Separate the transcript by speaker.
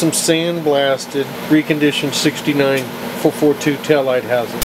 Speaker 1: some sandblasted, reconditioned 69 442 taillight housing.